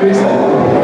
Pois é.